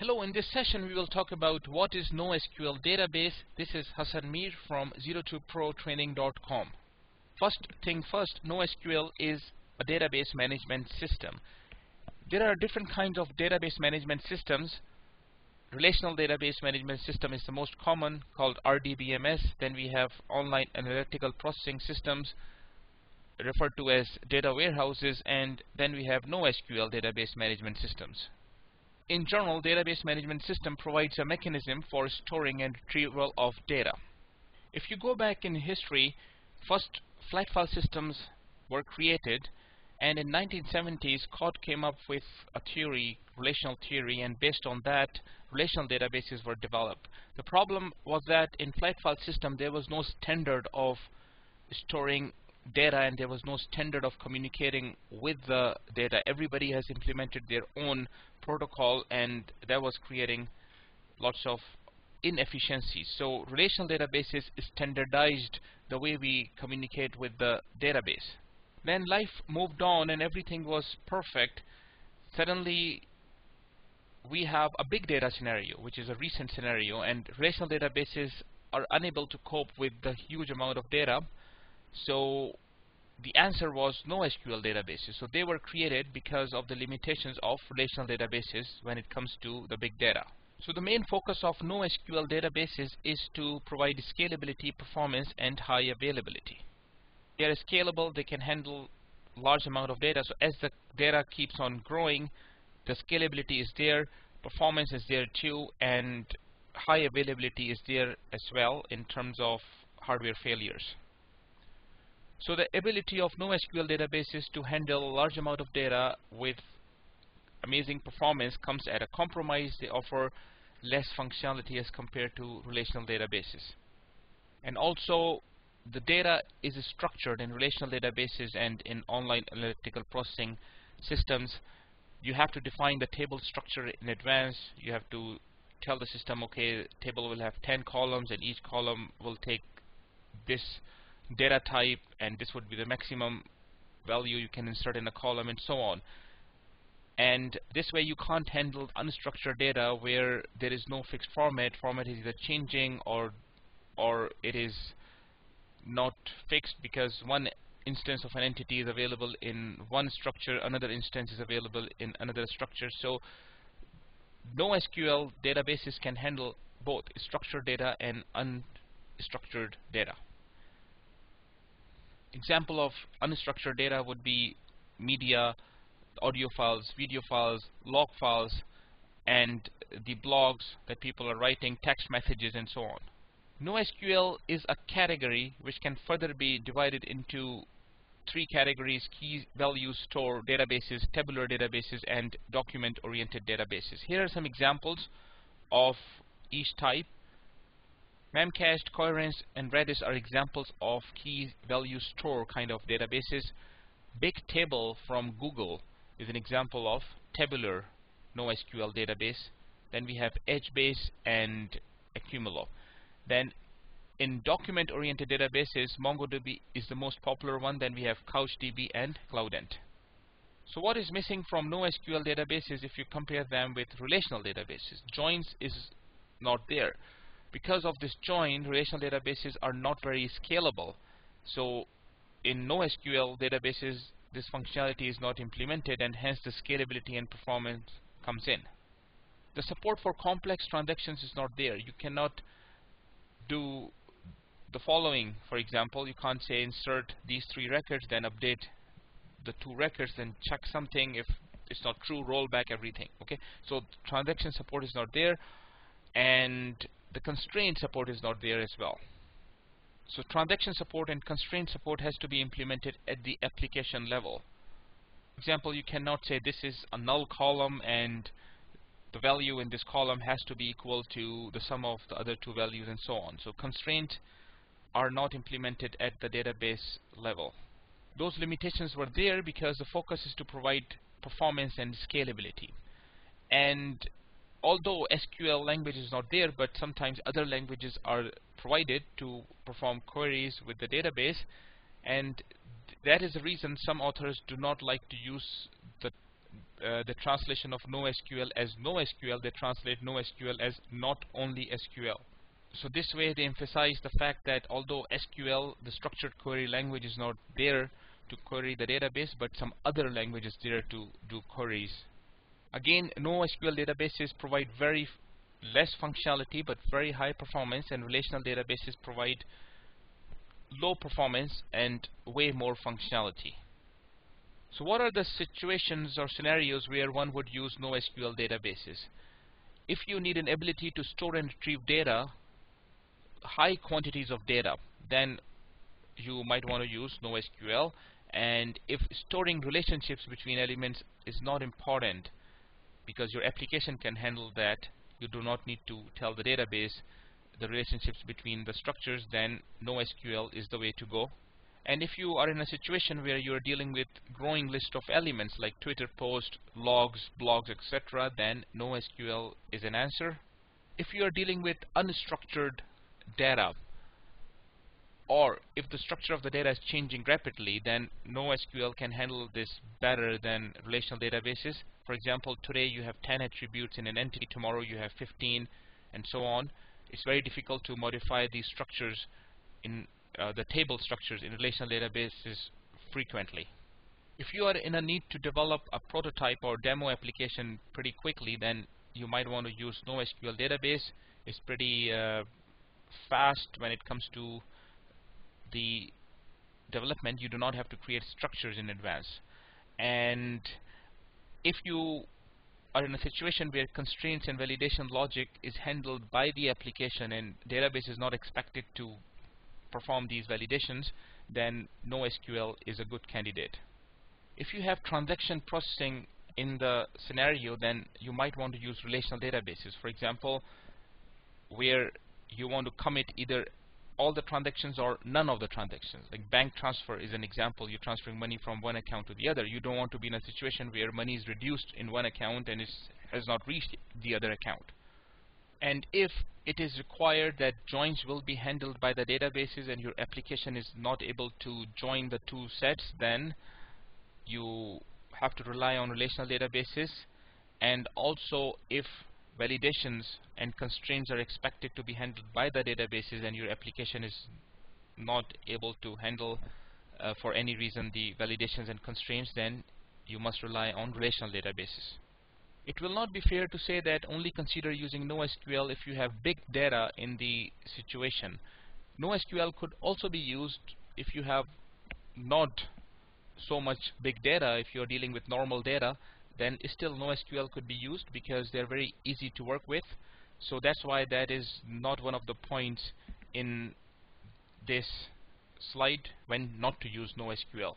Hello, in this session we will talk about what is NoSQL database. This is Hassan Mir from zero2protraining.com. First thing first, NoSQL is a database management system. There are different kinds of database management systems. Relational database management system is the most common called RDBMS. Then we have online analytical processing systems referred to as data warehouses and then we have NoSQL database management systems. In general, database management system provides a mechanism for storing and retrieval of data. If you go back in history, first flat file systems were created and in 1970s Codd came up with a theory, relational theory, and based on that relational databases were developed. The problem was that in flat file system there was no standard of storing data and there was no standard of communicating with the data. Everybody has implemented their own protocol and that was creating lots of inefficiencies. So relational databases standardized the way we communicate with the database. When life moved on and everything was perfect, suddenly we have a big data scenario, which is a recent scenario, and relational databases are unable to cope with the huge amount of data so the answer was NoSQL databases. So they were created because of the limitations of relational databases when it comes to the big data. So the main focus of NoSQL databases is to provide scalability, performance, and high availability. They are scalable, they can handle large amount of data. So as the data keeps on growing, the scalability is there, performance is there too, and high availability is there as well in terms of hardware failures. So the ability of NoSQL databases to handle a large amount of data with amazing performance comes at a compromise. They offer less functionality as compared to relational databases. And also the data is structured in relational databases and in online analytical processing systems. You have to define the table structure in advance. You have to tell the system, okay, table will have 10 columns and each column will take this data type and this would be the maximum value you can insert in a column and so on. And this way you can't handle unstructured data where there is no fixed format. Format is either changing or or it is not fixed because one instance of an entity is available in one structure another instance is available in another structure. So NoSQL databases can handle both structured data and unstructured data example of unstructured data would be media, audio files, video files, log files, and the blogs that people are writing, text messages, and so on. NoSQL is a category which can further be divided into three categories, key value store databases, tabular databases, and document-oriented databases. Here are some examples of each type. Memcached, Coherence, and Redis are examples of key value store kind of databases. Bigtable from Google is an example of tabular NoSQL database. Then we have HBase and Accumulo. Then in document-oriented databases, MongoDB is the most popular one. Then we have CouchDB and Cloudant. So what is missing from NoSQL databases if you compare them with relational databases? Joins is not there because of this join, relational databases are not very scalable. So in NoSQL databases, this functionality is not implemented and hence the scalability and performance comes in. The support for complex transactions is not there. You cannot do the following, for example, you can't say insert these three records, then update the two records, then check something. If it's not true, roll back everything. Okay, so transaction support is not there, and the constraint support is not there as well. So transaction support and constraint support has to be implemented at the application level. For example, you cannot say this is a null column and the value in this column has to be equal to the sum of the other two values and so on. So constraints are not implemented at the database level. Those limitations were there because the focus is to provide performance and scalability. And although SQL language is not there, but sometimes other languages are provided to perform queries with the database, and that is the reason some authors do not like to use the uh, the translation of NoSQL as NoSQL, they translate NoSQL as not only SQL. So this way they emphasize the fact that although SQL, the structured query language is not there to query the database, but some other language is there to do queries. Again, NoSQL databases provide very less functionality but very high performance and relational databases provide low performance and way more functionality. So what are the situations or scenarios where one would use NoSQL databases? If you need an ability to store and retrieve data, high quantities of data, then you might want to use NoSQL. And if storing relationships between elements is not important, because your application can handle that, you do not need to tell the database the relationships between the structures, then NoSQL is the way to go. And if you are in a situation where you are dealing with growing list of elements like Twitter posts, logs, blogs, etc., then NoSQL is an answer. If you are dealing with unstructured data, or if the structure of the data is changing rapidly, then NoSQL can handle this better than relational databases. For example, today you have 10 attributes in an entity, tomorrow you have 15, and so on. It's very difficult to modify these structures in uh, the table structures in relational databases frequently. If you are in a need to develop a prototype or demo application pretty quickly, then you might want to use NoSQL database. It's pretty uh, fast when it comes to the development. You do not have to create structures in advance. And if you are in a situation where constraints and validation logic is handled by the application and database is not expected to perform these validations, then NoSQL is a good candidate. If you have transaction processing in the scenario, then you might want to use relational databases. For example, where you want to commit either all the transactions or none of the transactions. Like bank transfer is an example. You're transferring money from one account to the other. You don't want to be in a situation where money is reduced in one account and it has not reached the other account and if it is required that joins will be handled by the databases and your application is not able to join the two sets then you have to rely on relational databases and also if validations and constraints are expected to be handled by the databases and your application is not able to handle uh, for any reason the validations and constraints then you must rely on relational databases it will not be fair to say that only consider using NoSQL if you have big data in the situation. NoSQL could also be used if you have not so much big data. If you're dealing with normal data, then still NoSQL could be used because they're very easy to work with. So that's why that is not one of the points in this slide when not to use NoSQL.